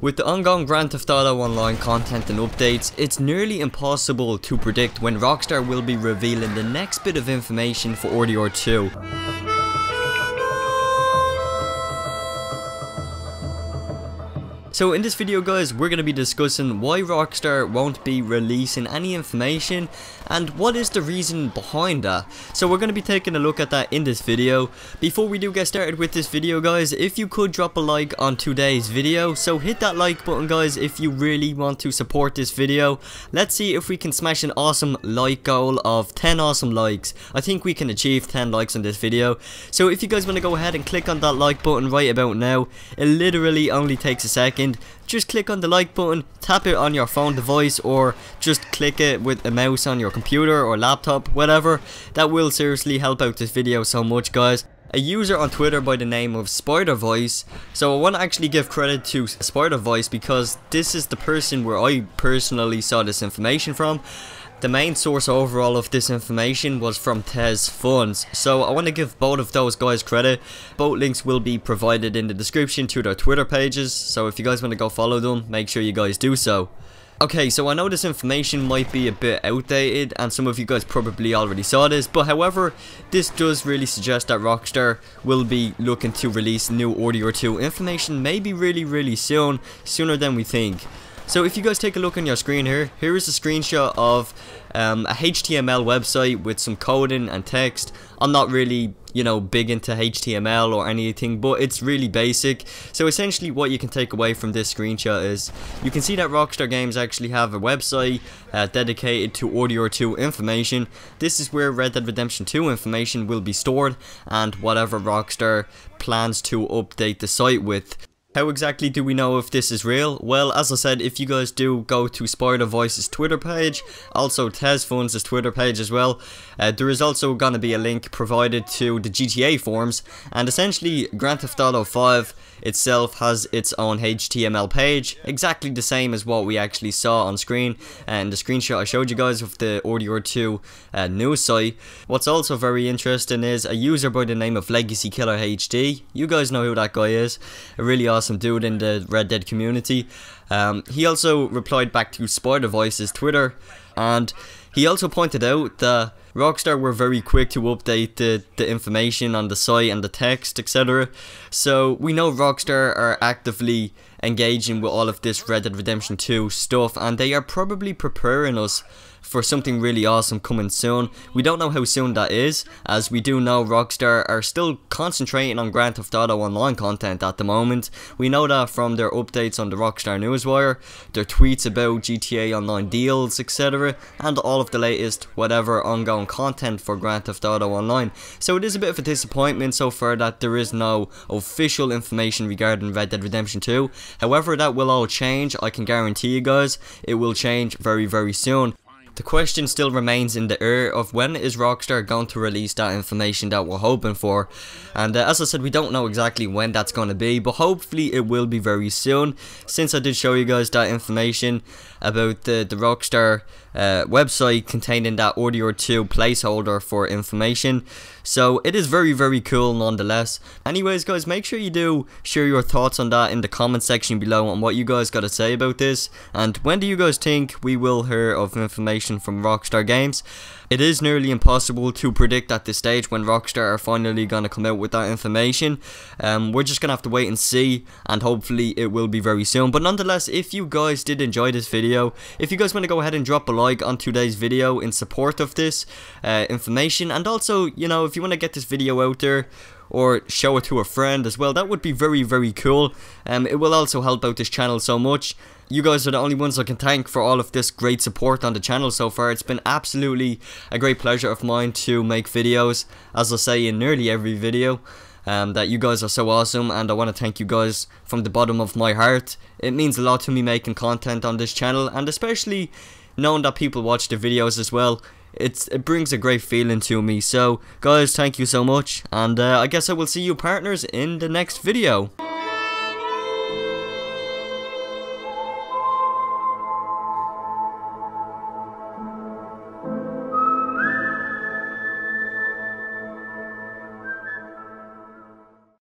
With the ongoing Grand Theft Auto Online content and updates, it's nearly impossible to predict when Rockstar will be revealing the next bit of information for RDR 2. So in this video guys, we're going to be discussing why Rockstar won't be releasing any information and what is the reason behind that. So we're going to be taking a look at that in this video. Before we do get started with this video guys, if you could drop a like on today's video, so hit that like button guys if you really want to support this video. Let's see if we can smash an awesome like goal of 10 awesome likes. I think we can achieve 10 likes on this video. So if you guys want to go ahead and click on that like button right about now, it literally only takes a second just click on the like button, tap it on your phone device or just click it with a mouse on your computer or laptop, whatever. That will seriously help out this video so much guys a user on Twitter by the name of Spider Vice. So I want to actually give credit to Spider Vice because this is the person where I personally saw this information from. The main source overall of this information was from TezFunz, so I want to give both of those guys credit. Both links will be provided in the description to their Twitter pages, so if you guys want to go follow them, make sure you guys do so. Okay, so I know this information might be a bit outdated and some of you guys probably already saw this, but however, this does really suggest that Rockstar will be looking to release new RDR 2 information maybe really really soon, sooner than we think. So if you guys take a look on your screen here, here is a screenshot of um, a HTML website with some coding and text. I'm not really, you know, big into HTML or anything, but it's really basic. So essentially what you can take away from this screenshot is, you can see that Rockstar Games actually have a website uh, dedicated to RDR 2 information. This is where Red Dead Redemption 2 information will be stored and whatever Rockstar plans to update the site with. How exactly do we know if this is real? Well, as I said, if you guys do go to Spider Vice's Twitter page, also Tez Twitter page as well, uh, there is also going to be a link provided to the GTA forums, and essentially Grand Theft Auto 5 itself has its own HTML page, exactly the same as what we actually saw on screen, and the screenshot I showed you guys of the RDR 2 uh, news site. What's also very interesting is a user by the name of Legacy Killer HD, you guys know who that guy is, a really awesome awesome dude in the Red Dead community. Um, he also replied back to Spider Vice's Twitter, and he also pointed out that Rockstar were very quick to update the, the information on the site and the text, etc. So we know Rockstar are actively engaging with all of this Red Dead Redemption 2 stuff, and they are probably preparing us for something really awesome coming soon. We don't know how soon that is, as we do know Rockstar are still concentrating on Grand Theft Auto Online content at the moment. We know that from their updates on the Rockstar Newswire, their tweets about GTA Online deals, etc., and all of the latest whatever ongoing content for Grand Theft Auto Online. So it is a bit of a disappointment so far that there is no official information regarding Red Dead Redemption 2. However, that will all change, I can guarantee you guys, it will change very very soon. The question still remains in the air of when is Rockstar going to release that information that we're hoping for. And uh, as I said, we don't know exactly when that's going to be, but hopefully it will be very soon. Since I did show you guys that information about the, the Rockstar uh, website containing that RDR 2 placeholder for information. So it is very very cool nonetheless. Anyways guys make sure you do share your thoughts on that in the comment section below on what you guys got to say about this. And when do you guys think we will hear of information from Rockstar Games? It is nearly impossible to predict at this stage when Rockstar are finally going to come out with that information. Um, we're just going to have to wait and see and hopefully it will be very soon. But nonetheless, if you guys did enjoy this video, if you guys want to go ahead and drop a like on today's video in support of this uh, information and also, you know, if you want to get this video out there, or show it to a friend as well. That would be very, very cool. Um, it will also help out this channel so much. You guys are the only ones I can thank for all of this great support on the channel so far. It's been absolutely a great pleasure of mine to make videos, as I say in nearly every video. Um, that you guys are so awesome and I want to thank you guys from the bottom of my heart. It means a lot to me making content on this channel and especially knowing that people watch the videos as well it's it brings a great feeling to me. So, guys, thank you so much, and uh, I guess I will see you partners in the next video.